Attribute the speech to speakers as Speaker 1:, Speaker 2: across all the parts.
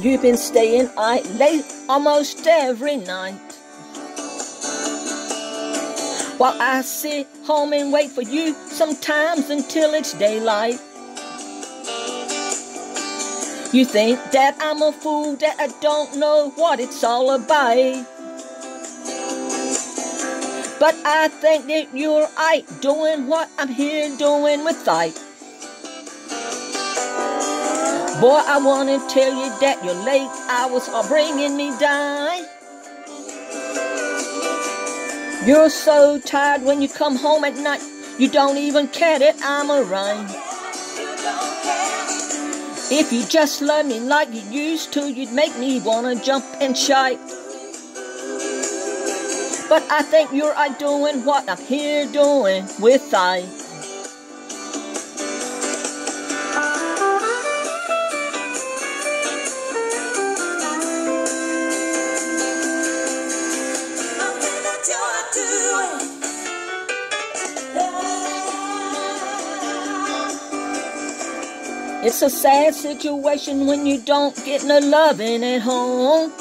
Speaker 1: You've been staying out late almost every night. While I sit home and wait for you sometimes until it's daylight. You think that I'm a fool, that I don't know what it's all about. But I think that you're right doing what I'm here doing without. Boy, I wanna tell you that your late hours are bringing me down. You're so tired when you come home at night, you don't even care that I'm around. If you just love me like you used to, you'd make me wanna jump and shout. But I think you're doing what I'm here doing with I. It's a sad situation when you don't get no loving at home.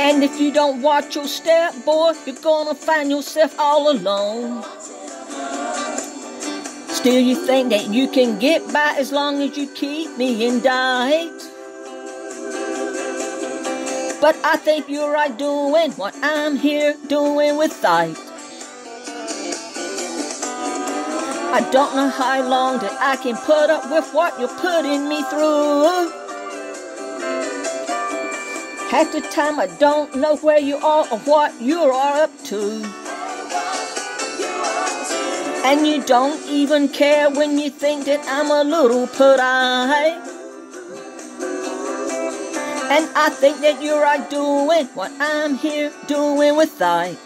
Speaker 1: And if you don't watch your step, boy, you're gonna find yourself all alone. Still, you think that you can get by as long as you keep me in diet. But I think you're right doing what I'm here doing without. I don't know how long that I can put up with what you're putting me through. Half the time I don't know where you are or what you are up to. And you don't even care when you think that I'm a little put out. And I think that you're right doing what I'm here doing with without.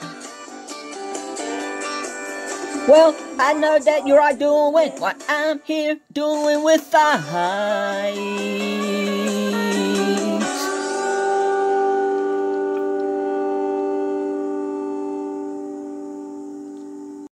Speaker 1: Well, I know that you're doing what I'm here doing with I.